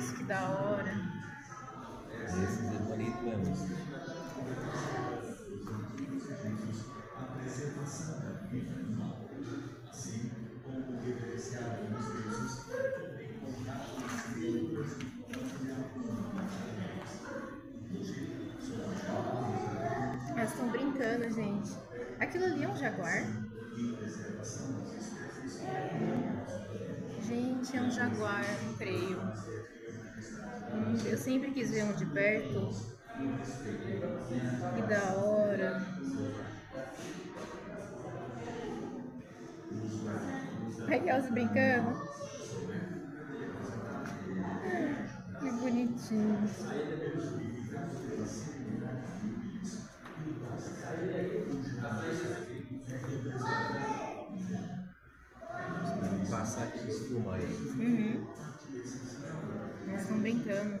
Isso, que da hora. Esses é bonito mesmo. Elas estão brincando, gente. Aquilo ali é um jaguar? Gente, é um jaguar, creio. Eu sempre quis ver um de perto. Que da hora. Olha elas brincando. Que bonitinho. Passar aqui e filmar aí. Uhum. Elas estão brincando.